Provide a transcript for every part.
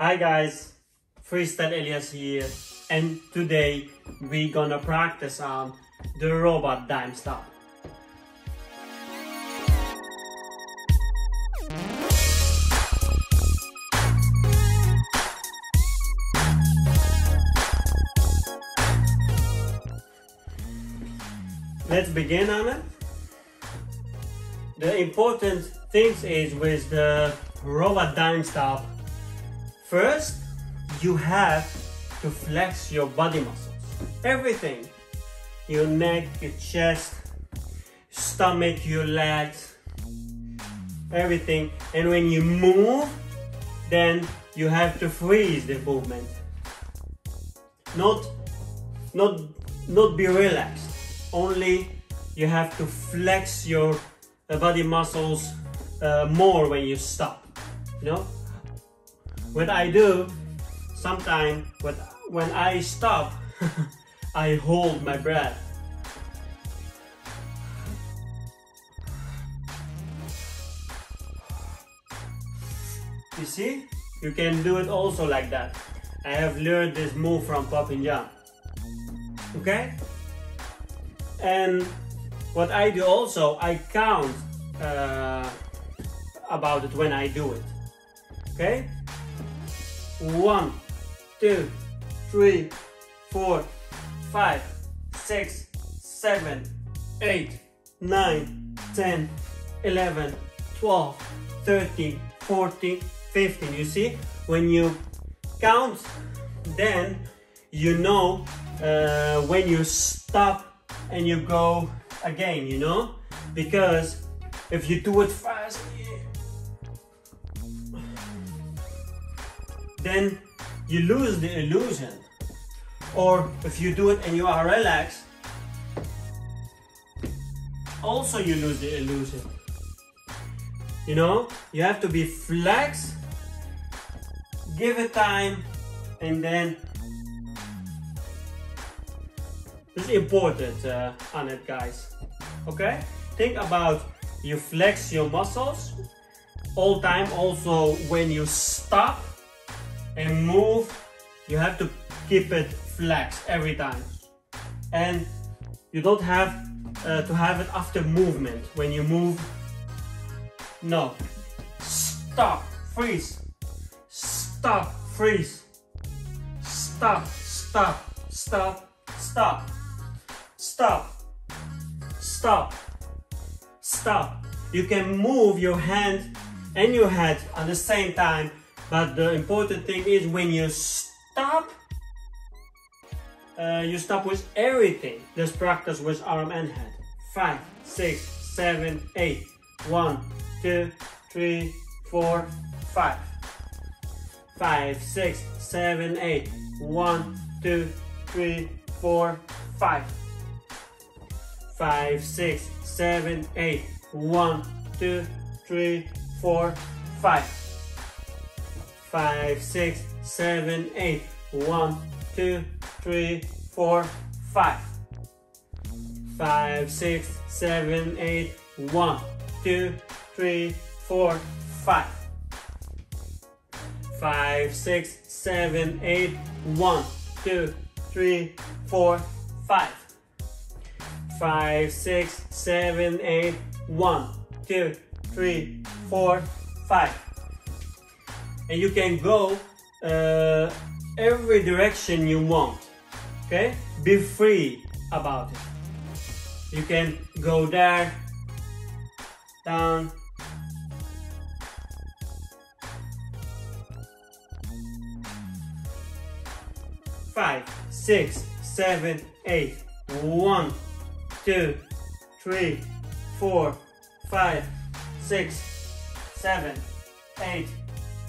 Hi guys, Freestyle Elyas here and today we gonna practice on the robot dime stop. Let's begin on it. The important things is with the robot dime stop. First, you have to flex your body muscles. Everything. Your neck, your chest, stomach, your legs, everything. And when you move, then you have to freeze the movement. Not, not, not be relaxed. Only you have to flex your uh, body muscles uh, more when you stop. You know? What I do, sometimes when, when I stop, I hold my breath. You see? You can do it also like that. I have learned this move from Poppin John. Okay? And what I do also, I count uh, about it when I do it. Okay? One, two, three, four, five, six, seven, eight, nine, ten, eleven, twelve, thirteen, fourteen, fifteen. You see? When you count, then you know uh, when you stop and you go again, you know? Because if you do it fast, then you lose the illusion. Or if you do it and you are relaxed, also you lose the illusion. You know, you have to be flex, give it time, and then this is important uh, on it, guys. Okay? Think about you flex your muscles all time. Also, when you stop and move, you have to keep it flexed every time. And you don't have uh, to have it after movement. When you move, no. Stop, freeze. Stop, freeze. Stop, stop, stop, stop. Stop. Stop. Stop. You can move your hand and your head at the same time, but the important thing is when you stop, uh, you stop with everything. Let's practice with arm and head. Five, six, seven, eight. One, two, three, four, five. Five, six, seven, eight. One, two, three, four, five five, six, seven, eight. One, two, three, four, five. Five, six, seven, eight. One, two, three, four, five. Five, six, seven, eight. One, two, three, four, five. Five, six, seven, eight. One, two, three, four, five five, six, seven, eight, one, two, three, four, five. And you can go uh, every direction you want. Okay? Be free about it. You can go there, down, five, six, seven, eight, one, two, three, four, five, six, seven, eight,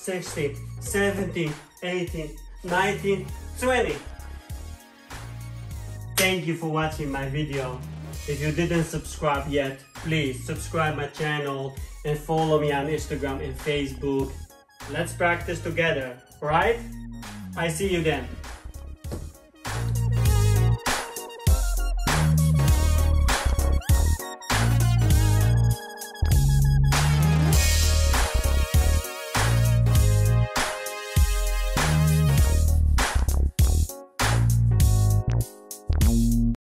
16, 17, 18, 19, 20. Thank you for watching my video. If you didn't subscribe yet, please subscribe my channel and follow me on Instagram and Facebook. Let's practice together, right? I see you then.